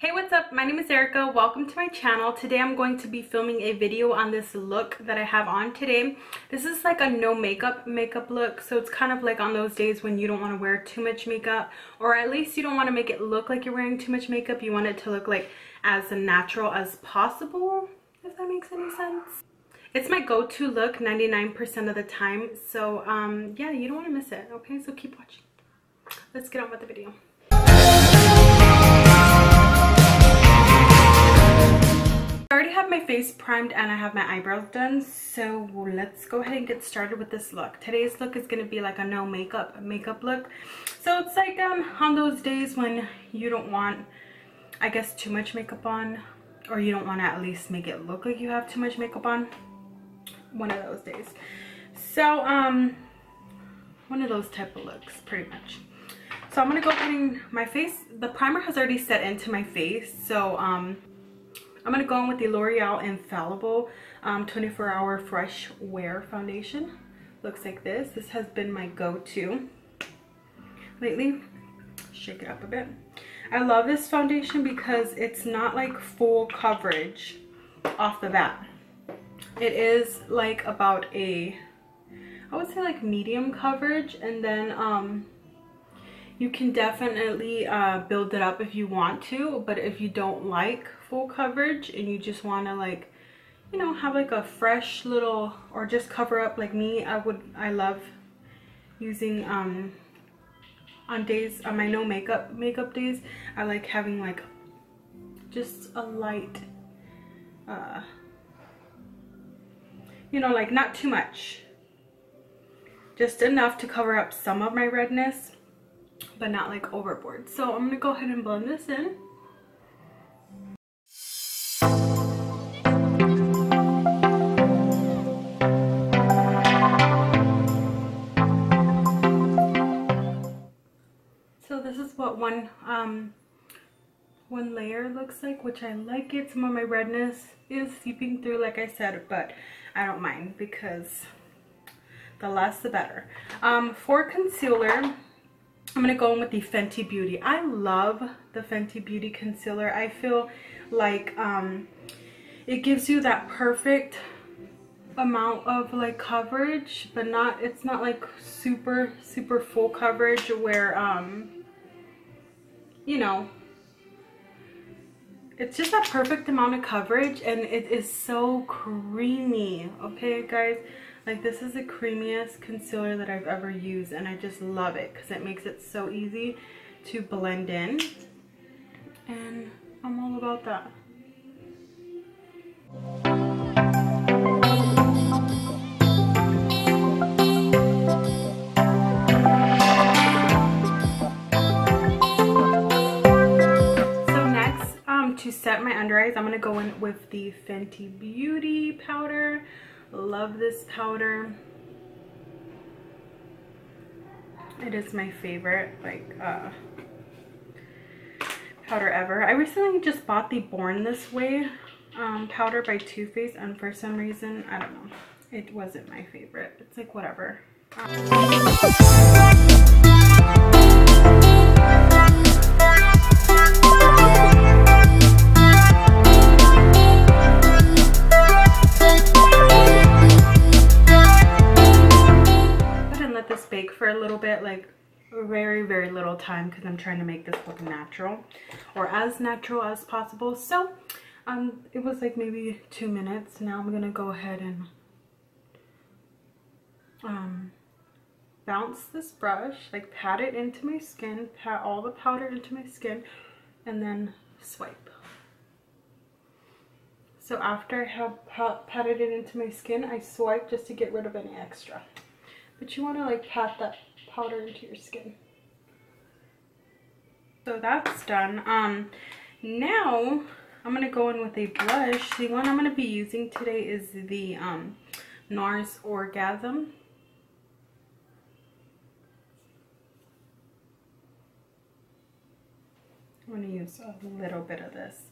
Hey, what's up? My name is Erica. Welcome to my channel. Today I'm going to be filming a video on this look that I have on today. This is like a no makeup makeup look. So it's kind of like on those days when you don't want to wear too much makeup or at least you don't want to make it look like you're wearing too much makeup. You want it to look like as natural as possible, if that makes any sense. It's my go-to look 99% of the time. So um, yeah, you don't want to miss it. Okay, so keep watching. Let's get on with the video. I already have my face primed and I have my eyebrows done so let's go ahead and get started with this look. Today's look is going to be like a no makeup makeup look. So it's like um on those days when you don't want I guess too much makeup on or you don't want to at least make it look like you have too much makeup on one of those days. So um one of those type of looks pretty much. So I'm gonna go ahead and my face the primer has already set into my face so um I'm going to go in with the L'Oreal Infallible um, 24 Hour Fresh Wear Foundation. Looks like this. This has been my go-to lately. Shake it up a bit. I love this foundation because it's not like full coverage off the bat. It is like about a, I would say like medium coverage and then um, you can definitely uh, build it up if you want to, but if you don't like full coverage and you just want to like you know have like a fresh little or just cover up like me i would i love using um on days on my no makeup makeup days i like having like just a light uh you know like not too much. Just enough to cover up some of my redness but not like overboard. So i'm gonna go ahead and blend this in what one um one layer looks like which I like it. Some of my redness is seeping through like I said but I don't mind because the less the better. Um for concealer I'm gonna go in with the Fenty Beauty. I love the Fenty Beauty concealer. I feel like um it gives you that perfect amount of like coverage but not it's not like super super full coverage where um you know, it's just a perfect amount of coverage and it is so creamy. Okay, guys? Like this is the creamiest concealer that I've ever used and I just love it because it makes it so easy to blend in. And I'm all about that. Eyes, I'm going to go in with the Fenty Beauty powder. Love this powder. It is my favorite, like, uh, powder ever. I recently just bought the Born This Way um, powder by Too Faced, and for some reason, I don't know, it wasn't my favorite. It's like, whatever. Um, time because I'm trying to make this look natural or as natural as possible. So um it was like maybe two minutes. Now I'm gonna go ahead and um bounce this brush like pat it into my skin pat all the powder into my skin and then swipe. So after I have pat patted it into my skin I swipe just to get rid of any extra. But you want to like pat that powder into your skin. So that's done. Um, now I'm to go in with a blush. The one I'm to be using today is the um, NARS Orgasm. I'm to use a little bit of this.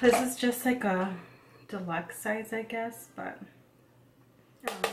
This is just like a deluxe size, I guess, but um,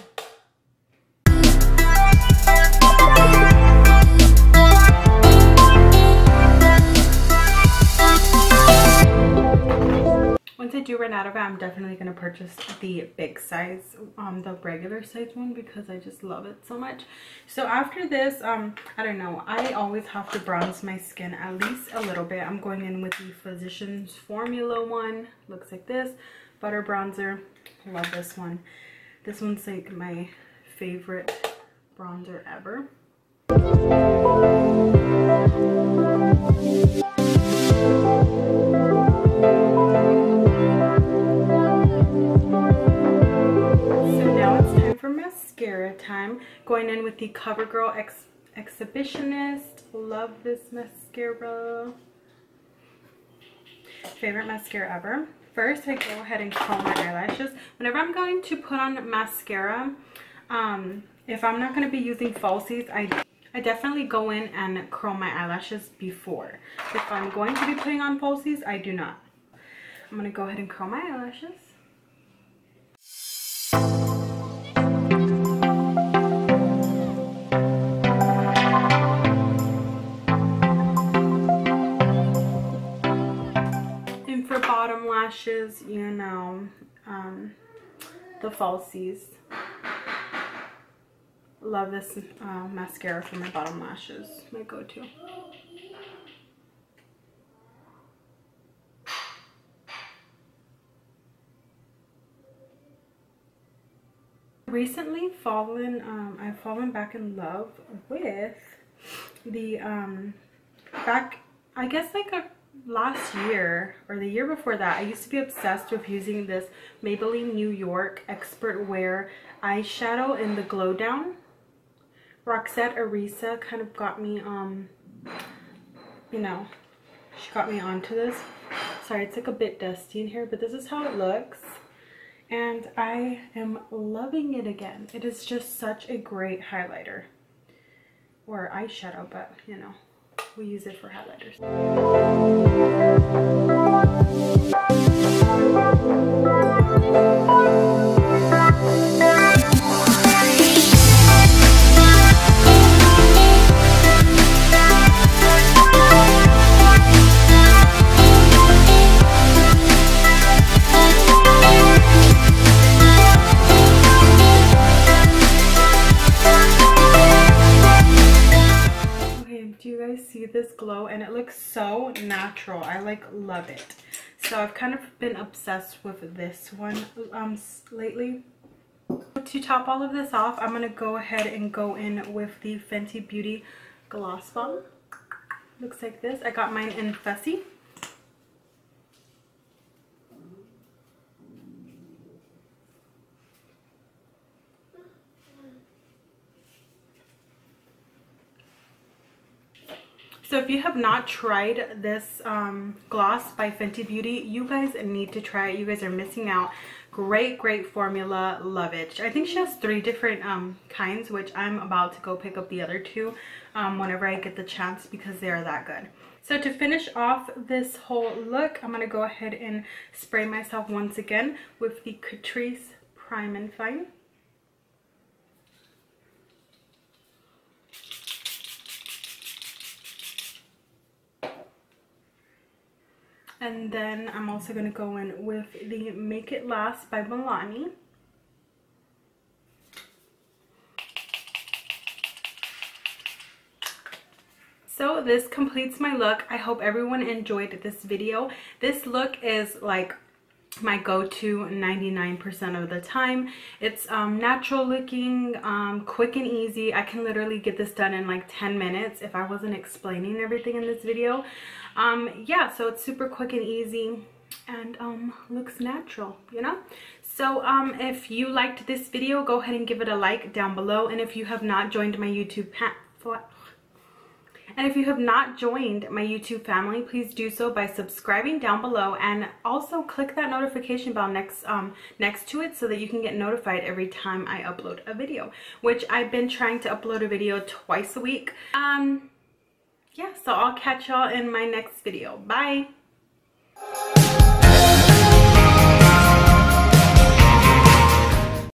run out of it, I'm definitely going to purchase the big size, um, the regular size one because I just love it so much. So after this, um, I don't know, I always have to bronze my skin at least a little bit. I'm going in with the Physicians Formula one. Looks like this. Butter bronzer. Love this one. This one's like my favorite bronzer ever. Time. Going in with the CoverGirl Ex Exhibitionist. Love this mascara. Favorite mascara ever. First, I go ahead and comb my eyelashes. Whenever I'm going to put on mascara, um, if I'm not going to be using falsies, I, I definitely go in and curl my eyelashes before. If I'm going to be putting on falsies, I do not. I'm going to go ahead and curl my eyelashes. Lashes, you know, um, the falsies. Love this uh, mascara for my bottom lashes, my go-to. Recently fallen, um, I've fallen back in love with the, um, back, I guess like a last year or the year before that, I used to be obsessed with using this Maybelline New York Expert Wear eyeshadow in the Glow Down. Roxette Arisa kind of got me, um, you know, she got me onto this. Sorry, it's like a bit dusty in here, but this is how it looks. And I am loving it again. It is just such a great highlighter. Or eyeshadow, but, you know we use it for highlighters. This glow and it looks so natural. I like love it. So I've kind of been obsessed with this one um, lately. To top all of this off, I'm going to go ahead and go in with the Fenty Beauty Gloss Bomb. Looks like this. I got mine in Fussy. So if you have not tried this um, gloss by Fenty Beauty, you guys need to try it. You guys are missing out. Great, great formula. Love it. I think she has three different um, kinds, which I'm about to go pick up the other two um, whenever I get the chance because they are that good. So to finish off this whole look, I'm going to go ahead and spray myself once again with the Catrice Prime and Fine. And then I'm also going to go in with the Make It Last by Milani. So this completes my look. I hope everyone enjoyed this video. This look is like my go-to 99% of the time. It's um, natural looking, um, quick and easy. I can literally get this done in like 10 minutes if I wasn't explaining everything in this video. Um, yeah, so it's super quick and easy and um, looks natural, you know? So um, if you liked this video, go ahead and give it a like down below. And if you have not joined my YouTube and if you have not joined my YouTube family, please do so by subscribing down below and also click that notification bell next um, next to it so that you can get notified every time I upload a video, which I've been trying to upload a video twice a week. Um, yeah, so I'll catch y'all in my next video. Bye!